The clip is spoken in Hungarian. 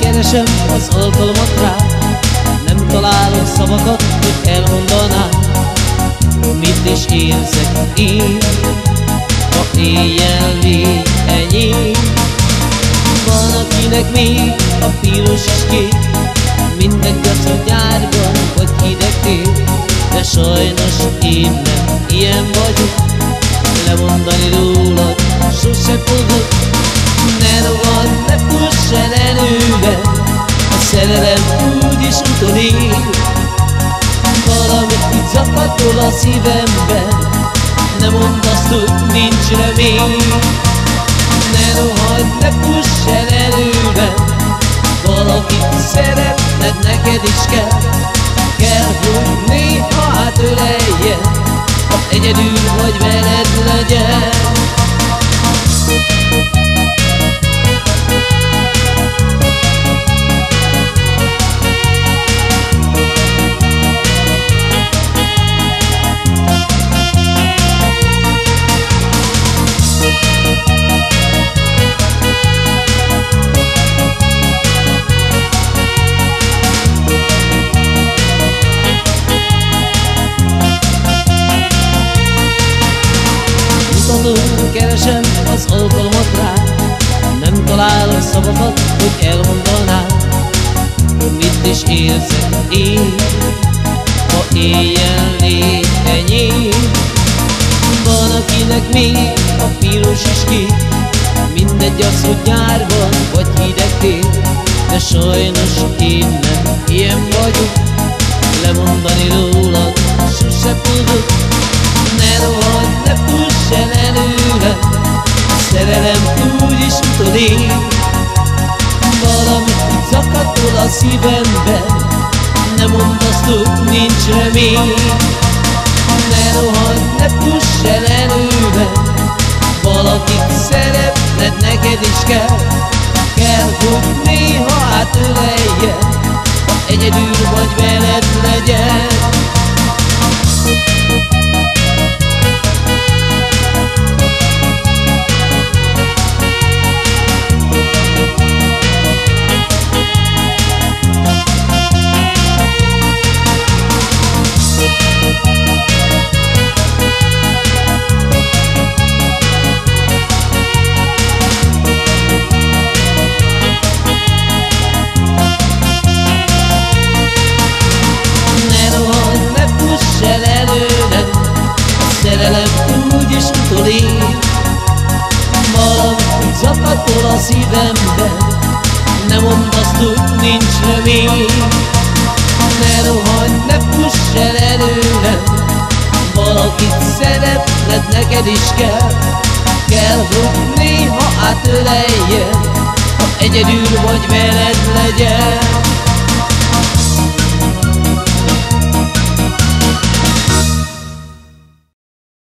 keresem az alkalmat rá. Nem találok szavakat, hogy elmondanám Mit is érzek én Ha éjjel légy enyém Van akinek még a piros is kék Mindegy az, hogy nyárban vagy hideg tél De sajnos én nem a szívemben Ne mondd azt, hogy nincs remény. Ne rohadj, ne fuss el előle Valakit szeretned neked is kell. Kell, hogy néha átöleljen Ha egyedül vagy veled legyen Kutatom, keresem az alkalmat rá. Nem találok szavakat, hogy elmondanám Mit is érzek én Ha éjjel légy enyém Van akinek még a piros is kék Mindegy az, hogy nyárban vagy hideg tél De sajnos én nem ilyen vagyok. Lemondani rólad sose fogok szívemben Ne mondd azt, hogy nincs remény. Ne rohadj, ne fuss el előle Valakit szeretned neked is kell. Kell, hogy néha átöleljen Ha egyedül vagy veled legyen úgyis utolér Valami zakatol a szívemben Ne mondd azt, hogy nincs remény. Ne rohadj, ne fuss el előle Valakit szeretned neked is kell. Kell, hogy néha átöleljen Ha egyedül vagy veled legyen